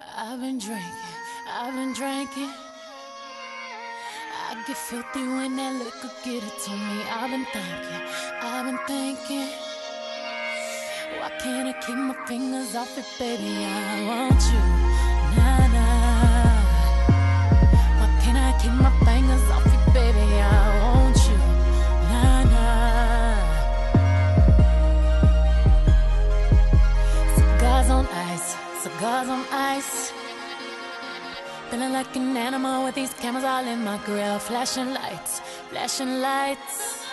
I've been drinking, I've been drinking. I get filthy when that liquor get it to me. I've been thinking, I've been thinking. Why can't I keep my fingers off it, baby? I want you, cigars on ice. Feeling like an animal with these cameras all in my grill. Flashing lights, flashing lights.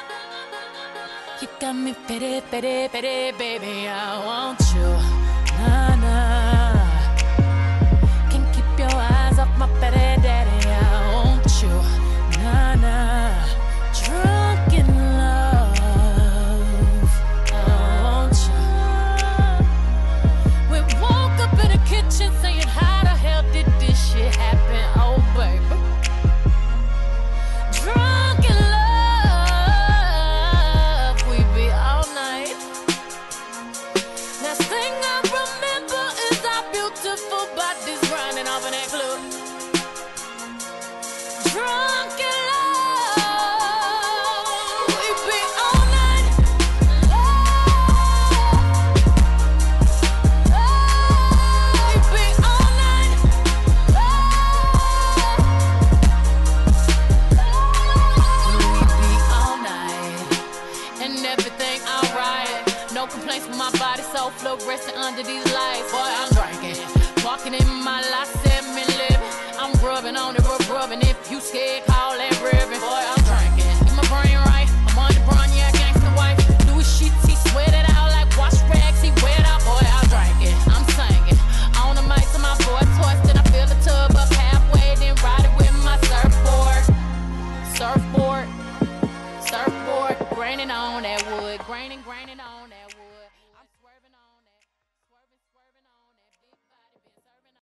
You got me pity, pity, pity, baby. I want you. Bodies grinding off in that club. Drunk in love, we be all night. Love, we be all night. We be all night and everything alright. No complaints with my body, so fluorescent under these lights. Boy, I'm drinking, walking in my life, seven living. I'm rubbing on it, rub rubbing. If you scared, call that ribbon. Boy, I'm drinking, get my brain right. I'm on the brown, yeah, gangsta wife. Louis sheets, he sweat it out like wash rags. He wet out, boy, I'm drinking. I'm singing on the mic to my boy twisted. I fill the tub up halfway, then ride it with my surfboard. Surfboard, surfboard, graining on that wood, graining, graining on that